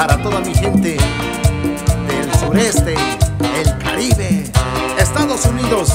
para toda mi gente del sureste, el Caribe, Estados Unidos.